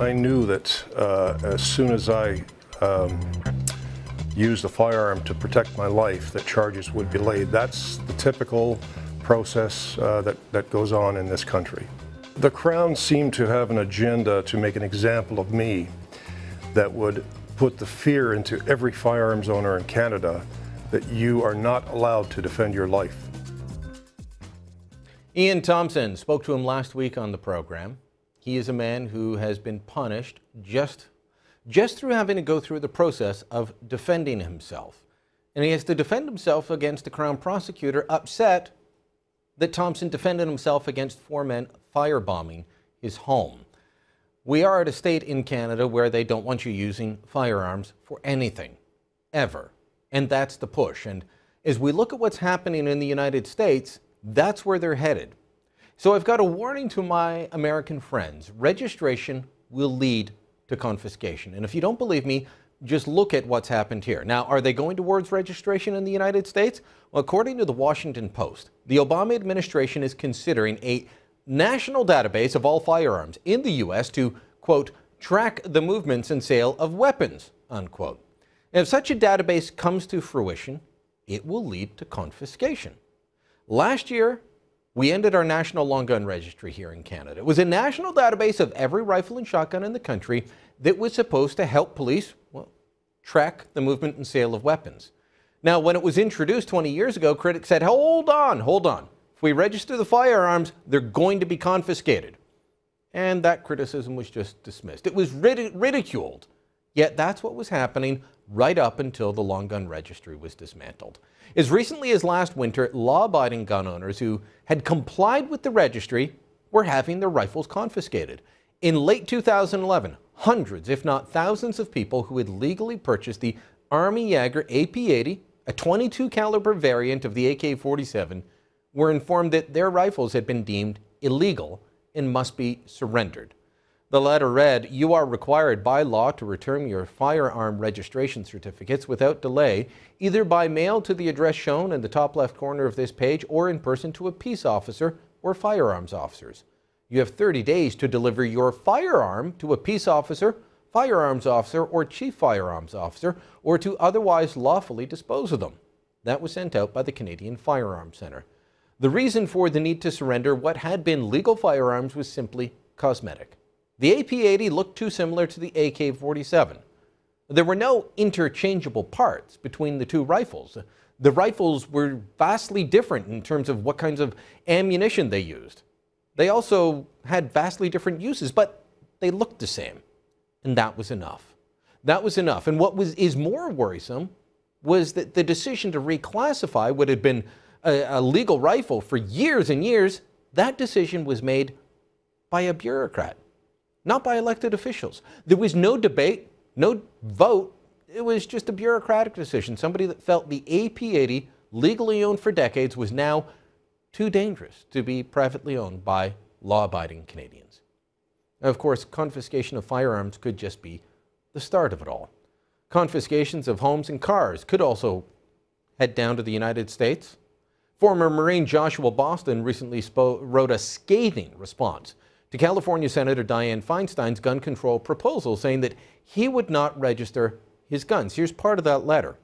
I knew that uh, as soon as I um, used a firearm to protect my life, that charges would be laid. That's the typical process uh, that, that goes on in this country. The Crown seemed to have an agenda to make an example of me that would put the fear into every firearms owner in Canada that you are not allowed to defend your life. Ian Thomson spoke to him last week on the program. He is a man who has been punished just, just through having to go through the process of defending himself. And he has to defend himself against the Crown prosecutor upset that Thomson defended himself against four men firebombing his home. We are at a state in Canada where they don't want you using firearms for anything, ever. And that's the push. And as we look at what's happening in the United States, that's where they're headed. So I've got a warning to my American friends. Registration will lead to confiscation. And if you don't believe me, just look at what's happened here. Now, are they going towards registration in the United States? Well, according to the Washington Post, the Obama administration is considering a national database of all firearms in the U.S. to, quote, track the movements and sale of weapons, unquote. And if such a database comes to fruition, it will lead to confiscation. Last year, we ended our national long gun registry here in Canada. It was a national database of every rifle and shotgun in the country that was supposed to help police well, track the movement and sale of weapons. Now, when it was introduced 20 years ago, critics said, hold on, hold on. If we register the firearms, they're going to be confiscated. And that criticism was just dismissed. It was ridiculed. Yet that's what was happening right up until the long gun registry was dismantled. As recently as last winter, law abiding gun owners who had complied with the registry were having their rifles confiscated. In late 2011, hundreds, if not thousands, of people who had legally purchased the Armi Jager AP80, a 22 caliber variant of the AK-47, were informed that their rifles had been deemed illegal and must be surrendered. The letter read, You are required by law to return your firearm registration certificates without delay, either by mail to the address shown in the top left corner of this page or in person to a peace officer or firearms officers. You have 30 days to deliver your firearm to a peace officer, firearms officer, or chief firearms officer, or to otherwise lawfully dispose of them. That was sent out by the Canadian Firearms Centre. The reason for the need to surrender what had been legal firearms was simply cosmetic. The AP-80 looked too similar to the AK-47. There were no interchangeable parts between the two rifles. The rifles were vastly different in terms of what kinds of ammunition they used. They also had vastly different uses, but they looked the same. And that was enough. That was enough. And what was, is more worrisome was that the decision to reclassify what had been a, a legal rifle for years and years, that decision was made by a bureaucrat not by elected officials. There was no debate, no vote. It was just a bureaucratic decision. Somebody that felt the AP-80, legally owned for decades, was now too dangerous to be privately owned by law-abiding Canadians. Now, of course, confiscation of firearms could just be the start of it all. Confiscations of homes and cars could also head down to the United States. Former Marine Joshua Boston recently spoke, wrote a scathing response to California Senator Dianne Feinstein's gun control proposal, saying that he would not register his guns. Here's part of that letter.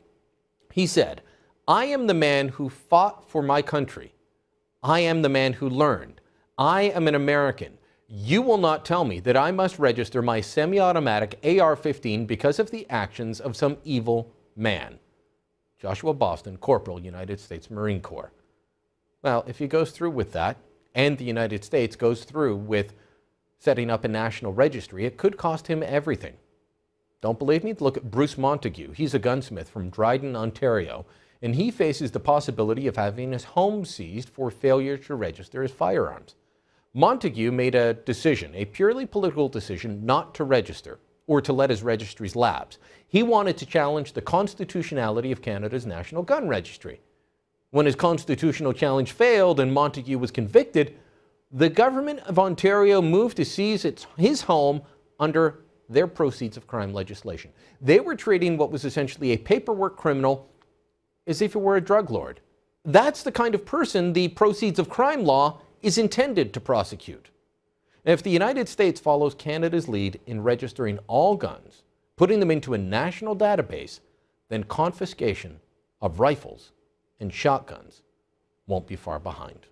He said, I am the man who fought for my country. I am the man who learned. I am an American. You will not tell me that I must register my semi automatic AR 15 because of the actions of some evil man. Joshua Boston, Corporal, United States Marine Corps. Well, if he goes through with that, and the United States goes through with setting up a national registry, it could cost him everything. Don't believe me? Look at Bruce Montague. He's a gunsmith from Dryden, Ontario, and he faces the possibility of having his home seized for failure to register his firearms. Montague made a decision, a purely political decision, not to register or to let his registries lapse. He wanted to challenge the constitutionality of Canada's National Gun Registry. When his constitutional challenge failed and Montague was convicted, the government of Ontario moved to seize its, his home under their proceeds of crime legislation. They were treating what was essentially a paperwork criminal as if it were a drug lord. That's the kind of person the proceeds of crime law is intended to prosecute. If the United States follows Canada's lead in registering all guns, putting them into a national database, then confiscation of rifles and shotguns won't be far behind.